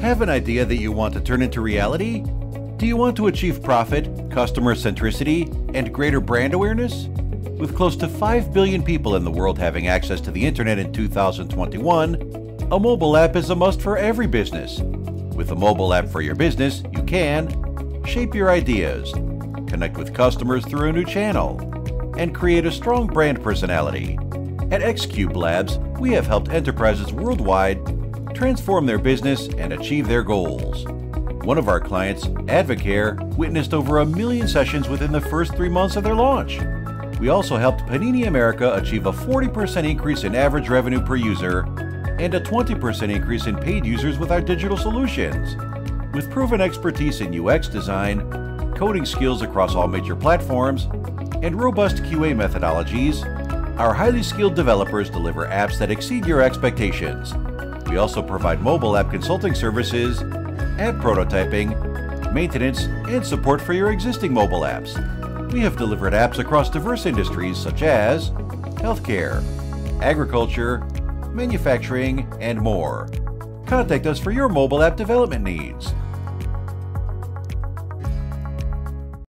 Have an idea that you want to turn into reality? Do you want to achieve profit, customer centricity, and greater brand awareness? With close to 5 billion people in the world having access to the internet in 2021, a mobile app is a must for every business. With a mobile app for your business, you can shape your ideas, connect with customers through a new channel, and create a strong brand personality. At Xcube Labs, we have helped enterprises worldwide transform their business and achieve their goals. One of our clients, Advocare, witnessed over a million sessions within the first three months of their launch. We also helped Panini America achieve a 40% increase in average revenue per user and a 20% increase in paid users with our digital solutions. With proven expertise in UX design, coding skills across all major platforms, and robust QA methodologies, our highly skilled developers deliver apps that exceed your expectations. We also provide mobile app consulting services, app prototyping, maintenance, and support for your existing mobile apps. We have delivered apps across diverse industries such as healthcare, agriculture, manufacturing, and more. Contact us for your mobile app development needs.